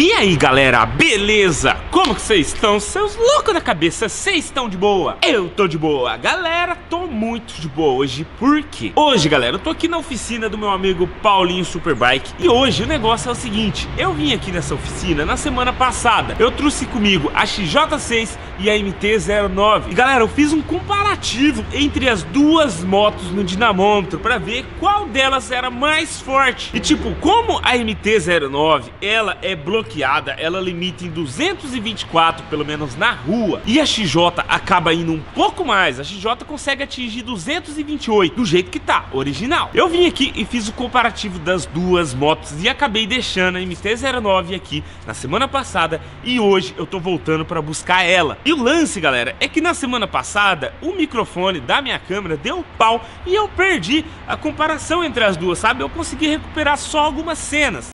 E aí galera, beleza? Como que vocês estão? Seus loucos da cabeça, vocês estão de boa? Eu tô de boa, galera, tô muito de boa hoje, por quê? Hoje galera, eu tô aqui na oficina do meu amigo Paulinho Superbike E hoje o negócio é o seguinte, eu vim aqui nessa oficina na semana passada Eu trouxe comigo a XJ6 e a MT-09 E galera, eu fiz um comparativo entre as duas motos no dinamômetro Pra ver qual delas era mais forte E tipo, como a MT-09, ela é bloqueada bloqueada, ela limita em 224, pelo menos na rua. E a XJ acaba indo um pouco mais. A XJ consegue atingir 228, do jeito que tá, original. Eu vim aqui e fiz o comparativo das duas motos e acabei deixando a MT-09 aqui na semana passada e hoje eu tô voltando para buscar ela. E o lance, galera, é que na semana passada o microfone da minha câmera deu pau e eu perdi a comparação entre as duas, sabe? Eu consegui recuperar só algumas cenas.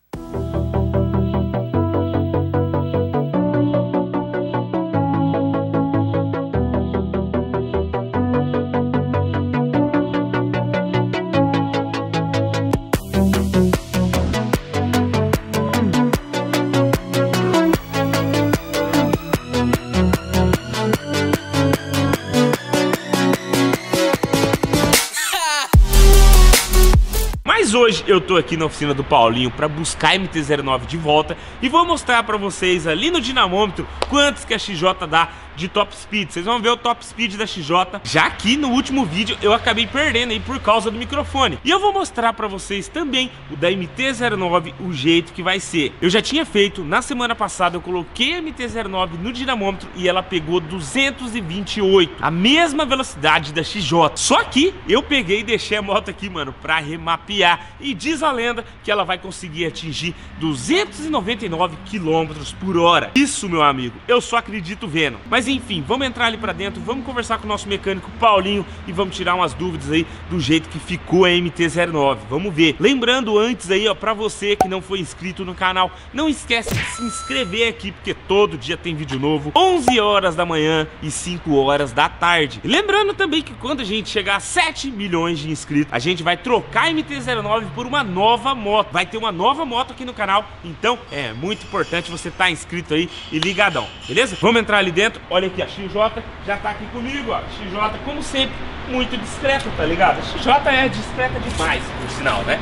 Eu tô aqui na oficina do Paulinho para buscar a MT-09 de volta e vou mostrar para vocês ali no dinamômetro quantos que a XJ dá de top speed. Vocês vão ver o top speed da XJ, já que no último vídeo eu acabei perdendo aí por causa do microfone. E eu vou mostrar para vocês também o da MT-09, o jeito que vai ser. Eu já tinha feito, na semana passada eu coloquei a MT-09 no dinamômetro e ela pegou 228, a mesma velocidade da XJ. Só que eu peguei e deixei a moto aqui, mano, para remapear. E diz a lenda que ela vai conseguir atingir 299 km por hora. Isso, meu amigo, eu só acredito vendo. Mas mas enfim, vamos entrar ali pra dentro, vamos conversar com o nosso mecânico Paulinho e vamos tirar umas dúvidas aí do jeito que ficou a MT-09. Vamos ver. Lembrando antes aí, ó, pra você que não foi inscrito no canal, não esquece de se inscrever aqui, porque todo dia tem vídeo novo, 11 horas da manhã e 5 horas da tarde. E lembrando também que quando a gente chegar a 7 milhões de inscritos, a gente vai trocar a MT-09 por uma nova moto. Vai ter uma nova moto aqui no canal, então é muito importante você estar tá inscrito aí e ligadão, beleza? Vamos entrar ali dentro. Aqui, a XJ já tá aqui comigo, ó. XJ, como sempre, muito discreta, tá ligado? A XJ é discreta demais, por sinal, né?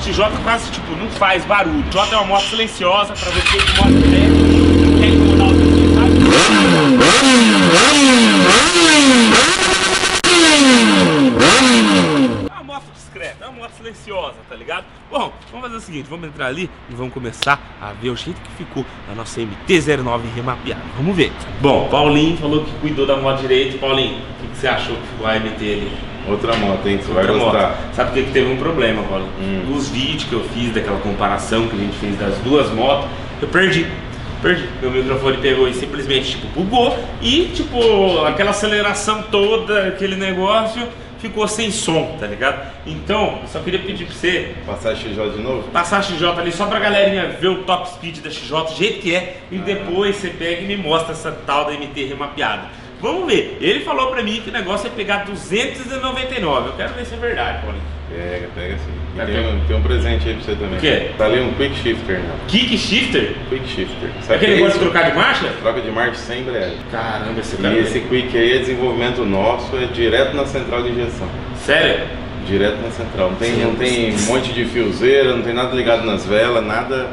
XJ quase, tipo, não faz barulho. XJ é uma moto silenciosa pra você que moto leve, não quer incomodar outros, sabe? Silenciosa, tá ligado? Bom, vamos fazer o seguinte, vamos entrar ali e vamos começar a ver o jeito que ficou a nossa MT-09 remapeada. Vamos ver. Bom, Paulinho falou que cuidou da moto direito. Paulinho, o que, você achou que ficou a MT ali? Outra moto, hein? Você Outra vai gostar. Moto. Sabe por que teve um problema, Paulinho? Hum. Os vídeos que eu fiz daquela comparação que a gente fez das duas motos, eu perdi perdi. Meu microfone pegou e simplesmente, tipo, bugou. E, tipo, aquela aceleração toda, aquele negócio, ficou sem som, tá ligado? Então, eu só queria pedir pra você. Passar a XJ de novo? Passar a XJ ali só pra galerinha ver o top speed da XJ, do jeito que é, e ah. depois você pega e me mostra essa tal da MT remapeada. Vamos ver. Ele falou pra mim que o negócio é pegar 299. Eu quero ver se é verdade, Paulinho. Pega, pega sim. E tem, um, tem um presente aí pra você também. O quê? Tá ali um Quick Shifter, né? Kick Shifter? Quick Shifter. Sabe Aquele é negócio de trocar de marcha? Troca de marcha sem embreagem. Caramba, esse cara. E esse Quick aí é desenvolvimento nosso, é direto na central de injeção. Sério? Direto na central. Não tem, não tem um monte de fiozeira, não tem nada ligado nas velas, nada.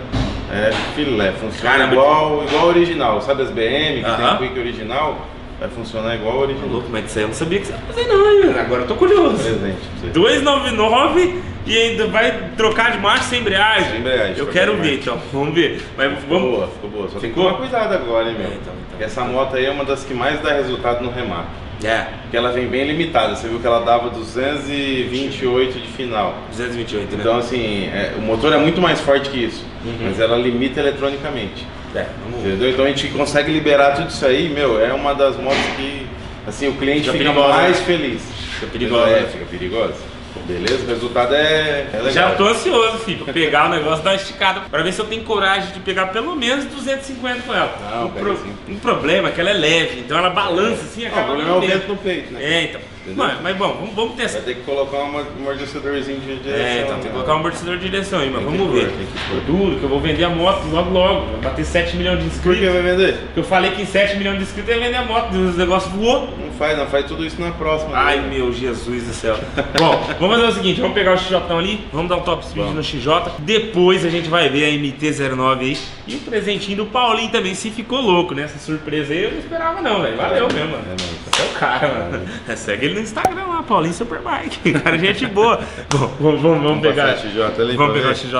É filé, funciona Caramba, igual, igual original. Sabe as BM que uh -huh. tem Quick original? Vai funcionar igual o original. Tá louco, mas isso aí eu não sabia que você ia fazer não, agora eu tô curioso. Presente. 299 e ainda vai trocar de marcha sem embreagem. Sem embreagem. Eu quero ver, então. Vamos ver. Mas ficou vamos... boa, ficou boa. Só ficou? tem que tomar cuidado agora, hein, meu. É, então, então, essa moto aí é uma das que mais dá resultado no remap. É. Porque ela vem bem limitada. Você viu que ela dava 228 de final. 228, né? Então, assim, é, o motor é muito mais forte que isso. Uhum. Mas ela limita eletronicamente. É, Entendeu? Então a gente consegue liberar tudo isso aí, meu, é uma das motos que assim, o cliente fica, fica mais né? feliz. Fica perigosa. É, fica perigosa. Beleza? O resultado é, é legal. Já tô ansioso, filho, pra pegar o negócio, dar uma esticada, pra ver se eu tenho coragem de pegar pelo menos 250 com ela. Não, o, pro, problema é que ela é leve, então ela balança assim, acaba. o problema é o vento no peito, né? É, então. Mas, mas bom, vamos, vamos testar. Vai ter que colocar um amortecedorzinho de direção. É, então tem que né? colocar um amortecedor de direção aí, mas Tem vamos ver. pôr. Duro, que eu vou vender a moto logo logo. Vai bater 7 milhões de Por que inscritos. vai vender? Porque eu falei que em 7 milhões de inscritos ia vender a moto, os negócios voou. Não faz, não. Faz tudo isso na próxima. Ai né? meu Jesus do céu. Bom, vamos fazer o seguinte, vamos pegar o XJ ali, vamos dar um top speed Vamos. no XJ. Depois a gente vai ver a MT-09 aí. E o presentinho do Paulinho também, se ficou louco, né? Essa surpresa aí eu não esperava não, velho. Valeu mesmo, mano. É. Você é o cara, mano. Segue ele no Instagram lá, Paulinho Superbike. Cara, gente boa. Bom, vamos, vamos, vamos pegar. XJ ali Vamos pegar o? XJ.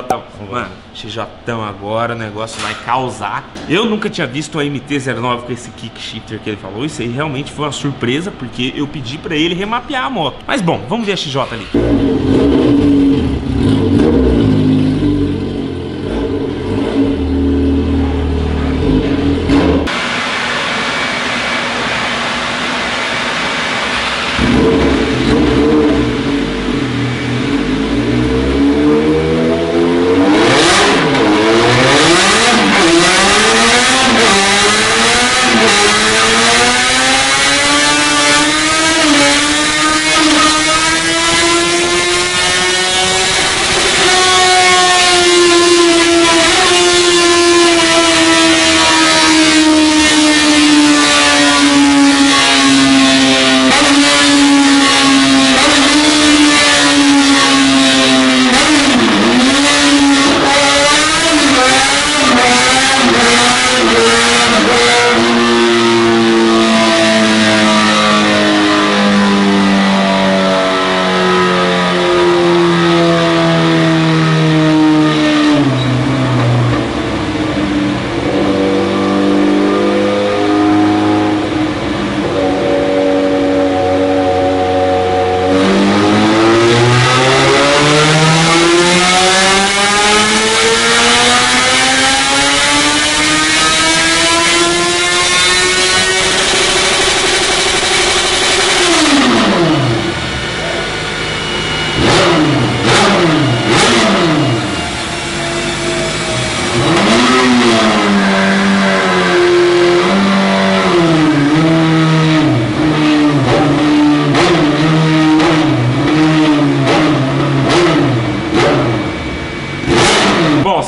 Mano, XJ agora, o negócio vai causar. Eu nunca tinha visto a MT-09 com esse kick shifter que ele falou. Isso aí realmente foi uma surpresa, porque eu pedi pra ele remapear a moto. Mas bom, vamos ver a XJ ali. Bom,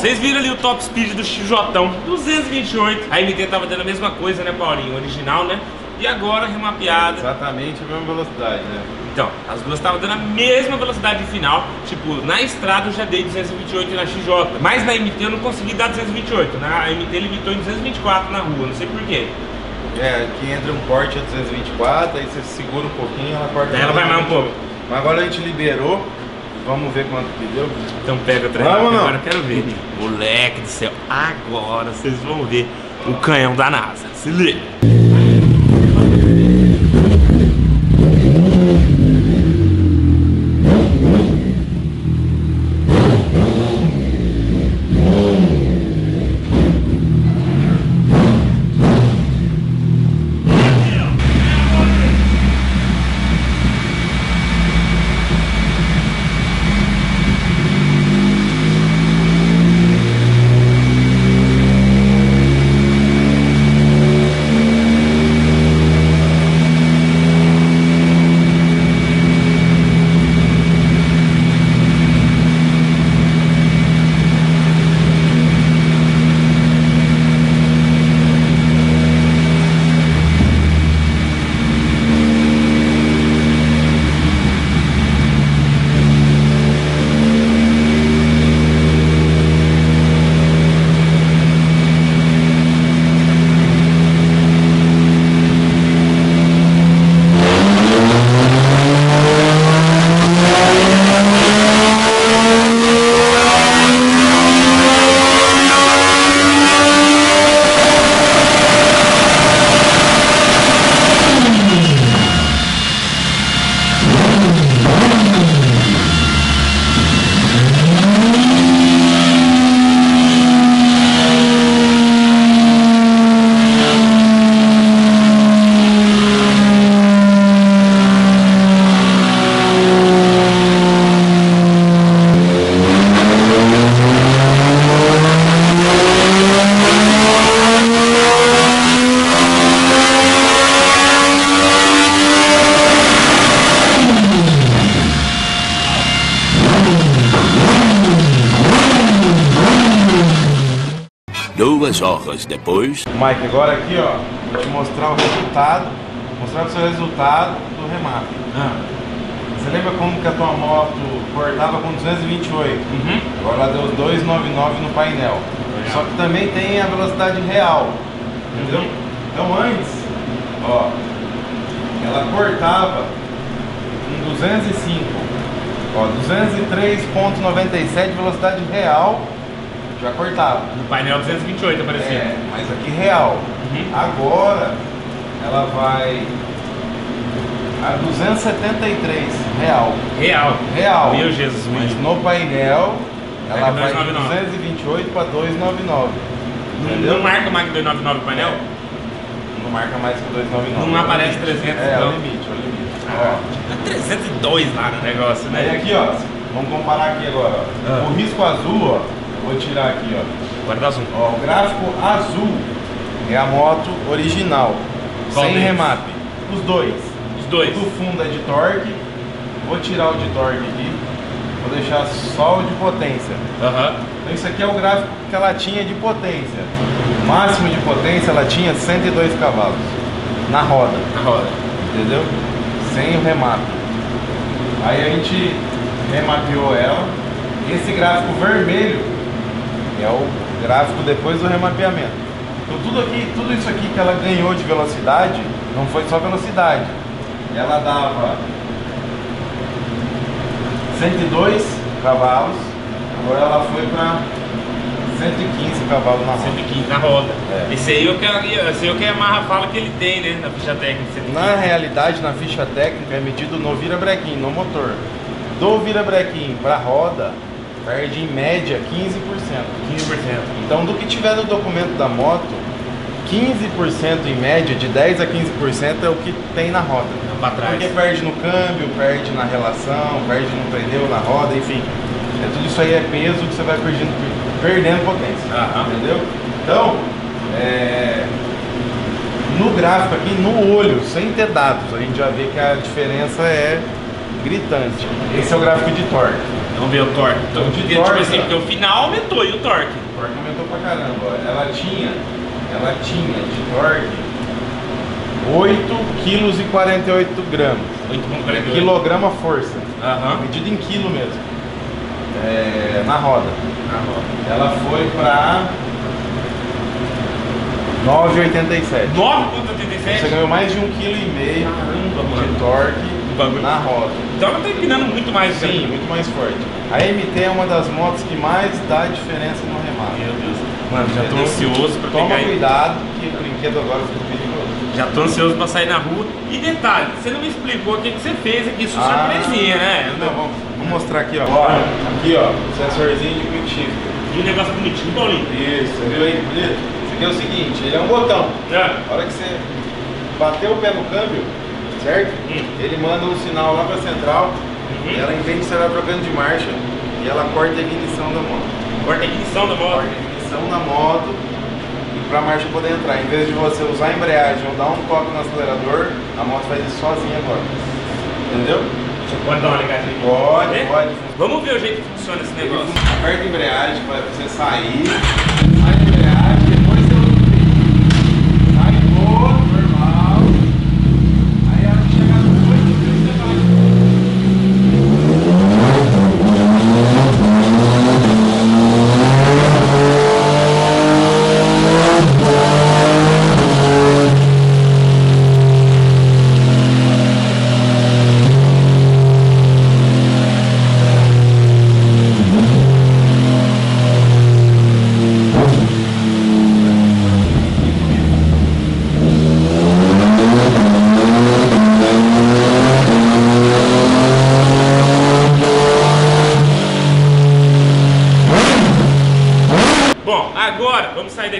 vocês viram ali o top speed do XJ, 228. A MT tava dando a mesma coisa, né, Paulinho? Original, né? E agora remapeada. Exatamente a mesma velocidade, né? Então, as duas estavam dando a mesma velocidade final. Tipo, na estrada eu já dei 228 na XJ. Mas na MT eu não consegui dar 228. Na MT limitou em 224 na rua, não sei porquê. É, aqui entra um corte a 224, aí você segura um pouquinho, ela corta. Ela vai mais um pouco. Mas agora a gente liberou, vamos ver quanto que deu. Então pega o trem Vamos, agora eu quero ver. Moleque do céu, agora vocês vão ver o canhão da NASA. Se liga. Horas depois. Mike, agora aqui, ó, vou te mostrar o resultado, mostrar o seu resultado do remap. Ah. Você lembra como que a tua moto cortava com 228? Uhum. Agora ela deu 299 no painel. Só que também tem a velocidade real. Entendeu? Uhum. Então antes, ó, ela cortava com 205. Ó, 203.97 velocidade real já cortava. No painel 228 aparecia. É, mas aqui real. Uhum. Agora ela vai a 273 real. Real. Real. Meu Jesus. Mas no painel ela vai de 228 para 299. Entendeu? Não marca mais que 299 o painel? É. Não marca mais que 299. Não aparece 300 É, é o limite, é o limite. Ah, ó. 302 lá no negócio, né? Aí aqui, ó. Vamos comparar aqui agora, ó. Ah. O risco azul, ó. Vou tirar aqui, ó. Guarda azul. Ó, o gráfico azul é a moto original. Qual sem deles? remap. Os dois. Os dois. Do fundo é de torque. Vou tirar o de torque aqui. Vou deixar só o de potência. Uhum. Então isso aqui é o gráfico que ela tinha de potência. O máximo de potência ela tinha 102 cavalos. Na roda. Na roda. Entendeu? Sem o remap. Aí a gente remapeou ela. Esse gráfico vermelho é o gráfico depois do remapeamento. Então tudo aqui, tudo isso aqui que ela ganhou de velocidade, não foi só velocidade. Ela dava 102 cavalos, agora ela foi para 115 cavalos na roda. 115 na roda. É. Esse aí eu quero, esse aí eu quero a fala que ele tem, né, na ficha técnica. 115. Na realidade, na ficha técnica é medido no vira-brequim, no motor. Do vira-brequim para roda, perde em média 15%. 15%. Então, do que tiver no documento da moto, 15% em média, de 10 a 15% é o que tem na roda. Não para trás. Porque perde no câmbio, perde na relação, perde no pneu, na roda, enfim. É, tudo isso aí é peso que você vai perdendo, perdendo potência. Aham. Entendeu? Então, é, no gráfico aqui, no olho, sem ter dados, a gente já vê que a diferença é gritante. Esse é o gráfico de torque. Vamos ver o torque. Então, de tipo torque, assim, porque o final aumentou e o torque? O torque aumentou pra caramba. Ela tinha, ela tinha de torque 8 quilos e 48 gramas. 8,48. Quilograma força. Aham. Medido em quilo mesmo. É, na roda. Na roda. Ela foi pra 9,87. 9,87? Você ganhou mais de um quilo e meio Caramba, de torque na roda. Então ela tá empinando muito mais. Sim, né? muito mais forte. A MT é uma das motos que mais dá diferença no remate. Meu Deus. Mano, já tô Entendeu? ansioso pra Toma pegar ele. cuidado que o brinquedo agora fica perigoso. Já tô ansioso pra sair na rua. E detalhe, você não me explicou o que, que você fez aqui, sua Ah, surpresinha, né? Não, vamos, vamos mostrar aqui, ó. ó. Aqui, ó, sensorzinho de quick shift. E um negócio bonitinho, Paulinho. Isso, você viu aí, bonito? Isso aqui é o seguinte, ele é um botão. É. A hora que você bateu o pé no câmbio, certo? Hum. Ele manda um sinal lá pra central, Uhum. e ela entende que você vai trocando de marcha, e ela corta a ignição da moto. Corta a ignição da moto. Corta a ignição da moto, e pra marcha poder entrar. Em vez de você usar a embreagem ou dar um toque no acelerador, a moto faz isso sozinha agora. Entendeu? Você pode dar uma ligadinha? Pode, É? pode. Vamos ver o jeito que funciona esse negócio. Aperta a embreagem para você sair.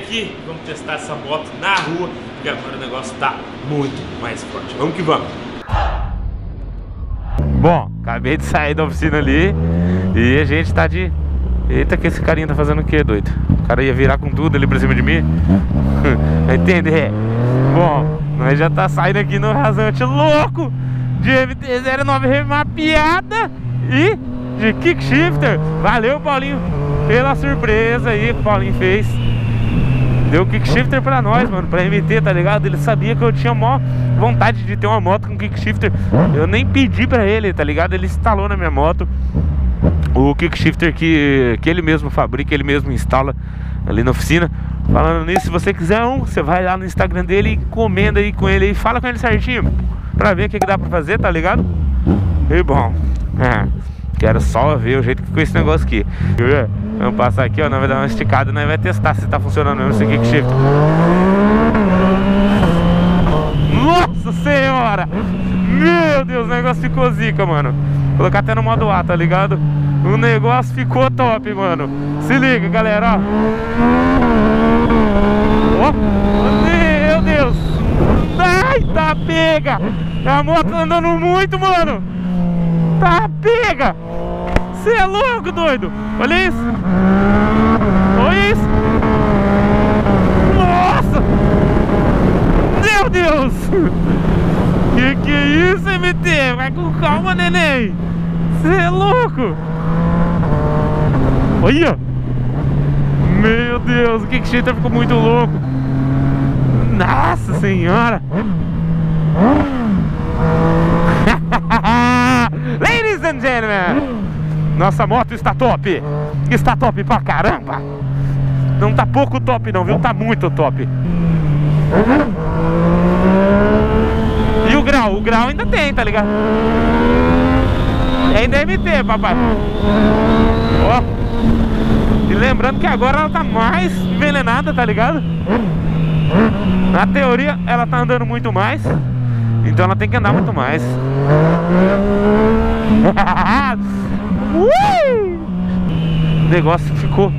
E vamos testar essa moto na rua, porque agora o negócio tá muito mais forte. Vamos que vamos. Bom, acabei de sair da oficina ali e a gente tá de. Eita, que esse carinha tá fazendo o que, doido? O cara ia virar com tudo ali pra cima de mim? Vai entender? Bom, nós já tá saindo aqui no rasante louco de MT-09 remapeada e de kickshifter. Valeu, Paulinho, pela surpresa aí que o Paulinho fez. Deu kickshifter pra nós, mano, pra MT, tá ligado? Ele sabia que eu tinha maior vontade de ter uma moto com kickshifter. Eu nem pedi pra ele, tá ligado? Ele instalou na minha moto o kickshifter que, que ele mesmo fabrica, ele mesmo instala ali na oficina. Falando nisso, se você quiser um, você vai lá no Instagram dele e comenda aí com ele e fala com ele certinho pra ver o que, que dá pra fazer, tá ligado? E bom, é, quero só ver o jeito que ficou esse negócio aqui. Vamos passar aqui, ó, nós vai dar uma esticada, nós vai testar se tá funcionando mesmo esse kickshifter. Nossa senhora! Meu Deus, o negócio ficou zica, mano. Vou colocar até no modo A, tá ligado? O negócio ficou top, mano. Se liga, galera, ó. Meu Deus! Ai, tá pega! A moto tá andando muito, mano! Tá pega! Você é louco, doido! Olha isso! Olha isso! Nossa! Meu Deus! Que que é isso, MT? Vai com calma, neném! Você é louco! Olha! Meu Deus, o Kickstarter ficou muito louco! Nossa senhora! Ladies and gentlemen! Nossa moto está top! Está top pra caramba! Não tá pouco top não, viu? Tá muito top! E o grau? O grau ainda tem, tá ligado? Ainda é MT, papai! Ó! E lembrando que agora ela tá mais envenenada, tá ligado? Na teoria, ela tá andando muito mais Então ela tem que andar muito mais O negócio ficou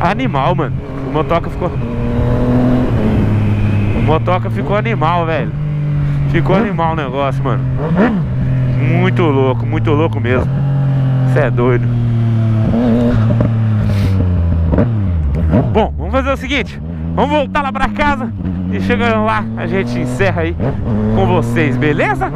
animal, mano. O motoca ficou O motoca ficou animal, velho. Ficou animal o negócio, mano. Muito louco, muito louco mesmo. Você é doido. Bom, vamos fazer o seguinte. Vamos voltar lá pra casa E chegando lá, a gente encerra aí com vocês, beleza?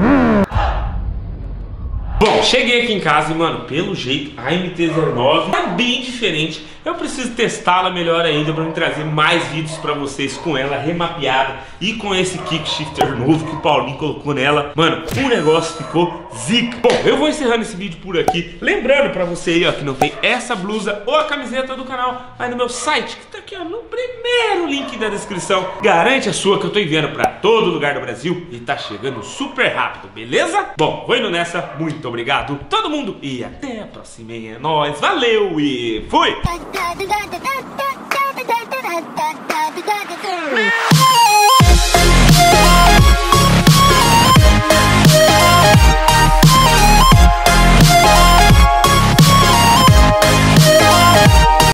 Cheguei aqui em casa e, mano, pelo jeito, a MT-09 é bem diferente. Eu preciso testá-la melhor ainda para trazer mais vídeos para vocês com ela remapeada e com esse kickshifter novo que o Paulinho colocou nela. Mano, o negócio ficou zica. Bom, eu vou encerrando esse vídeo por aqui. Lembrando para você aí, ó, que não tem essa blusa ou a camiseta do canal, vai no meu site, que tá aqui ó, no primeiro link da descrição. Garante a sua que eu tô enviando pra todo lugar do Brasil e tá chegando super rápido, beleza? Bom, vou indo nessa, muito obrigado todo mundo e até a próxima. É nóis, valeu e fui!